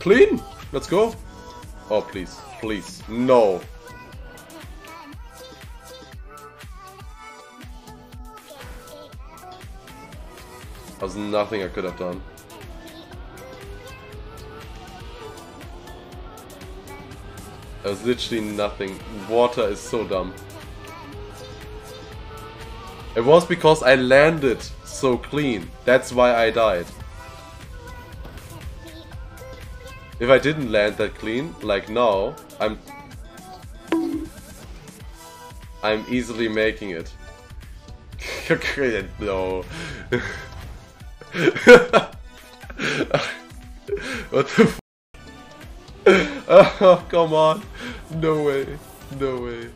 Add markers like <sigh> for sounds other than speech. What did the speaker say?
Clean! Let's go! Oh, please. Please. No. There's nothing I could have done. There's literally nothing. Water is so dumb. It was because I landed so clean. That's why I died. If I didn't land that clean, like now, I'm... I'm easily making it. <laughs> no. <laughs> what the f <laughs> Oh, come on. No way. No way.